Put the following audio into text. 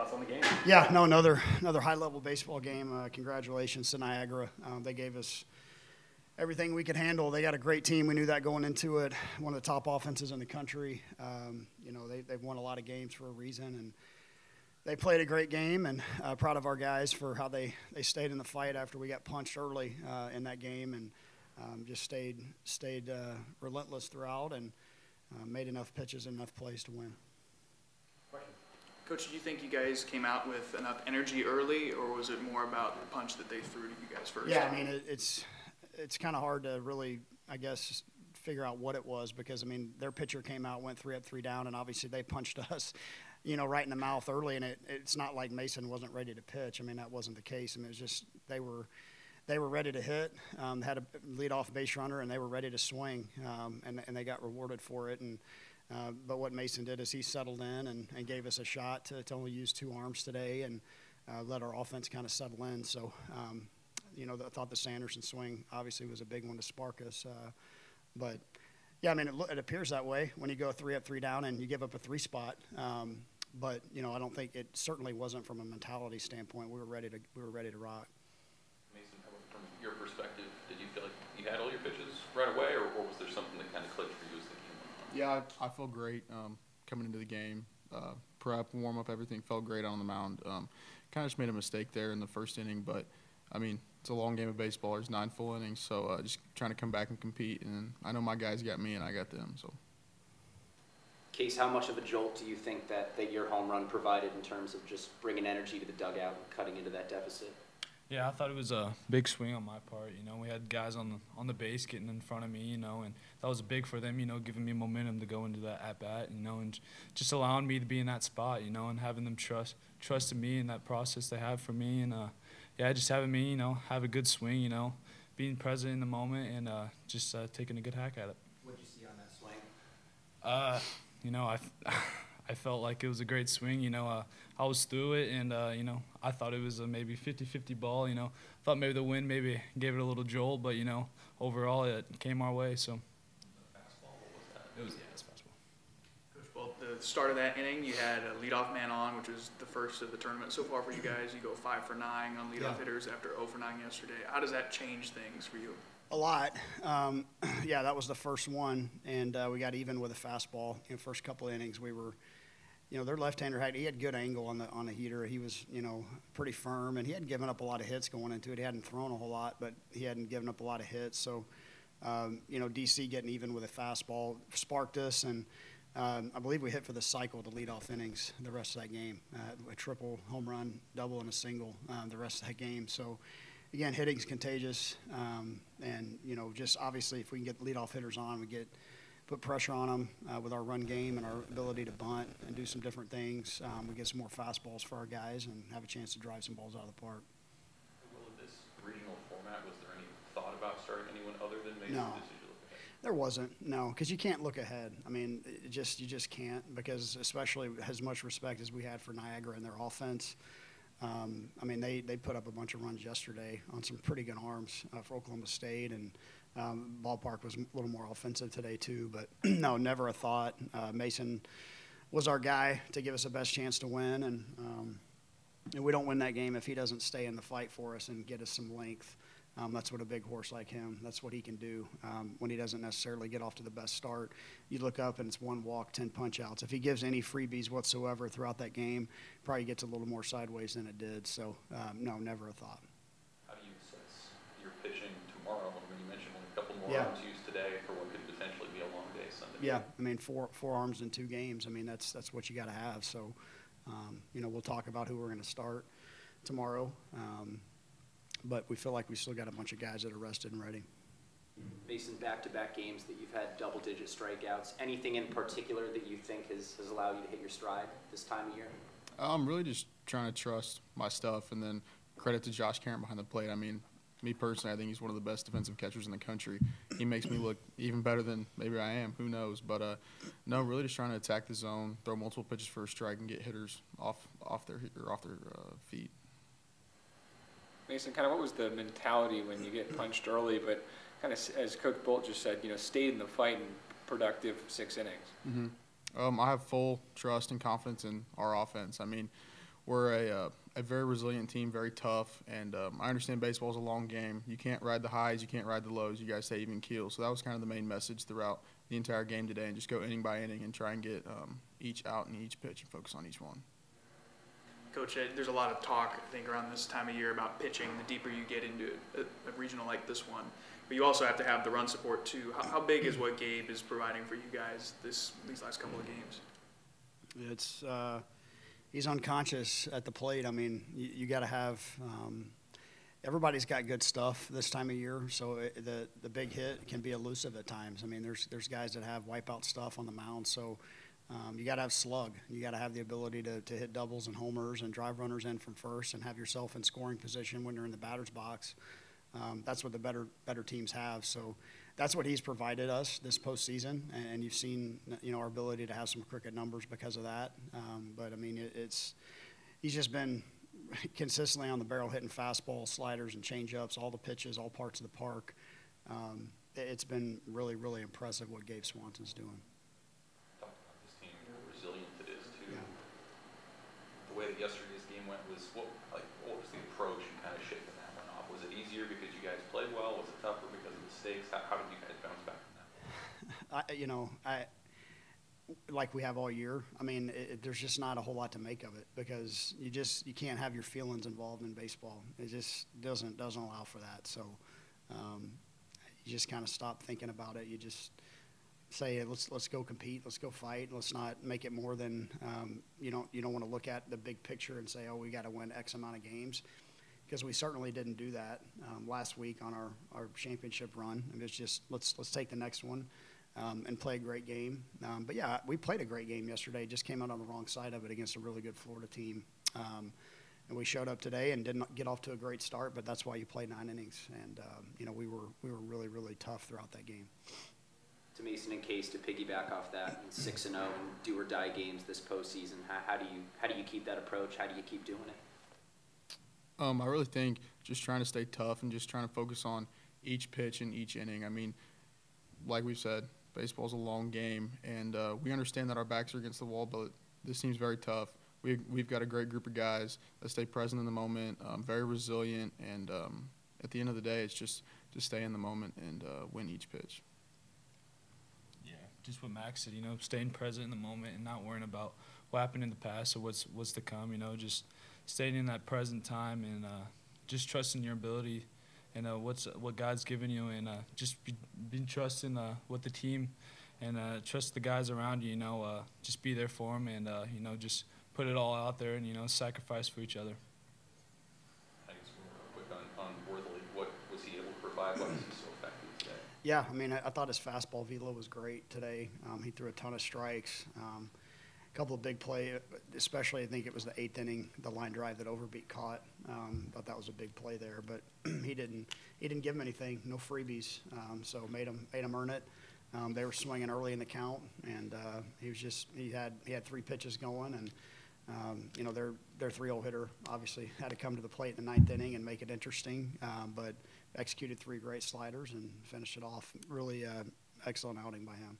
thoughts on the game? Yeah, no, another another high level baseball game. Uh, congratulations to Niagara. Um, they gave us everything we could handle. They got a great team. We knew that going into it. One of the top offenses in the country. Um, you know, they, they've won a lot of games for a reason, and they played a great game. And uh, proud of our guys for how they, they stayed in the fight after we got punched early uh, in that game, and um, just stayed stayed uh, relentless throughout, and uh, made enough pitches, and enough plays to win. Coach, do you think you guys came out with enough energy early, or was it more about the punch that they threw to you guys first? Yeah, I mean it, it's it's kind of hard to really, I guess, figure out what it was because I mean their pitcher came out, went three up, three down, and obviously they punched us, you know, right in the mouth early, and it, it's not like Mason wasn't ready to pitch. I mean that wasn't the case. I mean it was just they were. They were ready to hit, um, had a lead-off base runner, and they were ready to swing, um, and, and they got rewarded for it. And uh, but what Mason did is he settled in and, and gave us a shot to, to, only use two arms today and uh, let our offense kind of settle in. So, um, you know, I thought the Sanderson swing obviously was a big one to spark us. Uh, but, yeah, I mean, it, it, appears that way when you go three up, three down, and you give up a three spot. Um, but, you know, I don't think it certainly wasn't from a mentality standpoint. We were ready to, we were ready to rock. Mason, from your perspective, did you feel like you had all your pitches right away, or, or was there something that kind of clicked for you as the yeah, I, feel great um, coming into the game. Uh, prep, warm up, everything felt great on the mound. Um, kind of just made a mistake there in the first inning, but I mean, it's a long game of baseball. There's nine full innings, so uh, just trying to come back and compete. And I know my guys got me, and I got them. So. Case, how much of a jolt do you think that, that your home run provided in terms of just bringing energy to the dugout and cutting into that deficit? Yeah, I thought it was a big swing on my part. You know, we had guys on the on the base getting in front of me. You know, and that was big for them. You know, giving me momentum to go into that at bat. You know, and just allowing me to be in that spot. You know, and having them trust trust in me in that process they have for me. And uh, yeah, just having me, you know, have a good swing. You know, being present in the moment and uh, just uh, taking a good hack at it. What did you see on that swing? Uh, you know, I. I felt like it was a great swing. You know, uh, I was through it, and uh, you know, I thought it was a maybe 50-50 ball. You know, thought maybe the wind maybe gave it a little jolt, but you know, overall it came our way. So. It was yeah, it's fastball. Coach, well, the start of that inning, you had a leadoff man on, which was the first of the tournament so far for you guys. You go five for nine on leadoff yeah. hitters after 0 for nine yesterday. How does that change things for you? A lot. Um, yeah, that was the first one, and uh, we got even with a fastball. In the first couple innings, we were you know, their left-hander had he had good angle on the on the heater. He was, you know, pretty firm, and he hadn't given up a lot of hits going into it. He hadn't thrown a whole lot, but he hadn't given up a lot of hits. So, um, you know, DC getting even with a fastball sparked us, and um, I believe we hit for the cycle to lead off innings the rest of that game. Uh, a triple, home run, double, and a single um, the rest of that game. So, again, hitting's contagious, um, and you know, just obviously if we can get leadoff hitters on, we get put pressure on them uh, with our run game and our ability to bunt and do some different things. Um, we get some more fastballs for our guys and have a chance to drive some balls out of the park. Will this regional format, was there any thought about starting anyone other than Mason? No. There wasn't, no, because you can't look ahead. I mean, just you just can't because especially as much respect as we had for Niagara and their offense. Um, I mean, they, they put up a bunch of runs yesterday on some pretty good arms uh, for Oklahoma State, and um, ballpark was a little more offensive today too, but no, never a thought. Uh, Mason was our guy to give us the best chance to win, and um, and we don't win that game if he doesn't stay in the fight for us and get us some length. Um, that's what a big horse like him. That's what he can do um, when he doesn't necessarily get off to the best start. You look up and it's one walk, ten punch outs. If he gives any freebies whatsoever throughout that game, probably gets a little more sideways than it did. So um, no, never a thought. How do you assess your pitching tomorrow? I mean, you mentioned a couple more yeah. arms used today for what could potentially be a long day Sunday. Yeah, I mean four four arms in two games. I mean that's that's what you got to have. So, um, you know, we'll talk about who we're going to start tomorrow, um, but we feel like we still got a bunch of guys that are rested and ready. Mason, back-to-back games that you've had double-digit strikeouts. Anything in particular that you think has, has allowed you to hit your stride this time of year? I'm really just trying to trust my stuff, and then credit to Josh Caron behind the plate. I mean, me personally, I think he's one of the best defensive catchers in the country. He makes me look even better than maybe I am. Who knows? But uh, no, really just trying to attack the zone, throw multiple pitches for a strike, and get hitters off off their or off their uh, feet. Mason, kind of what was the mentality when you get punched early, but kind of as Coach Bolt just said, you know, stayed in the fight and productive six innings. Mm-hmm. Um, I have full trust and confidence in our offense. I mean, we're a, uh, a very resilient team, very tough, and um, I understand baseball is a long game. You can't ride the highs, you can't ride the lows. You guys stay even keel. So that was kind of the main message throughout the entire game today, and just go inning by inning and try and get um, each out in each pitch and focus on each one. Coach, there's a lot of talk, I think, around this time of year about pitching. The deeper you get into a, a regional like this one, but you also have to have the run support too. How, how big is what Gabe is providing for you guys this these last couple of games? It's uh, he's unconscious at the plate. I mean, you, you got to have. Um, everybody's got good stuff this time of year, so it, the the big hit can be elusive at times. I mean, there's there's guys that have wipeout stuff on the mound, so um, you got to have slug. You got to have the ability to, to hit doubles and homers and drive runners in from first and have yourself in scoring position when you're in the batter's box. Um, that's what the better better teams have. So that's what he's provided us this postseason, and you've seen you know our ability to have some crooked numbers because of that. Um, but I mean, it, it's he's just been consistently on the barrel hitting fastballs, sliders, and changeups, all the pitches, all parts of the park. Um, it's been really, really impressive what Gabe Swansen's doing. Talk about this team, how resilient it is too. Yeah. The way that yesterday's game went was what like what was the approach and kind of shaking that one off? Was it easier because you guys played well? Was it tougher because of mistakes? How, how did you guys bounce back from that? I, you know, I like we have all year. I mean, it- there's just not a whole lot to make of it because you just you can't have your feelings involved in baseball. It just doesn't doesn't allow for that. So um, you just kind of stop thinking about it. You just say let's let's go compete, let's go fight. Let's not make it more than um, you don't you don't want to look at the big picture and say oh we got to win X amount of games because we certainly didn't do that um, last week on our, our championship run. And it's just let's let's take the next one um, and play a great game. Um, but yeah, we played a great game yesterday. Just came out on the wrong side of it against a really good Florida team. Um, and we showed up today and didn't get off to a great start, but that's why you play nine innings. And um, you know we were we were really really tough throughout that game. To Mason and Case to piggyback off that, and six and zero and do or die games this postseason. How, how do you how do you keep that approach? How do you keep doing it? Um, I really think just trying to stay tough and just trying to focus on each pitch and each inning. I mean, like we've said, baseball's a long game, and uh, we understand that our backs are against the wall, but this seems very tough. We, we've got a great group of guys that stay present in the moment, um, very resilient, and um, at the end of the day, it's just to stay in the moment and uh, win each pitch. Just what Max said, you know, staying present in the moment and not worrying about what happened in the past or what's what's to come. You know, just staying in that present time and uh, just trusting your ability and uh, what's what God's given you, and uh, just be, be trusting uh, what the team and uh, trust the guys around you. You know, just be there for them, and you know, just put it all out there, and you know, sacrifice for each other. I guess quick on, on Worthley, what was he able to provide? Why was he so effective today? Yeah, I mean, I, I thought his fastball velo was great today. Um, he threw a ton of strikes. Um, a couple of big play, especially I think it was the eighth inning, the line drive that Overbeat caught. Um, thought that was a big play there, but he didn't he didn't give him anything, no freebies. Um, so made him made him earn it. Um, they were swinging early in the count, and uh, he was just he had he had three pitches going, and um, you know their their three hole hitter obviously had to come to the plate in the ninth inning and make it interesting, um, but executed three great sliders and finished it off. Really uh, excellent outing by him.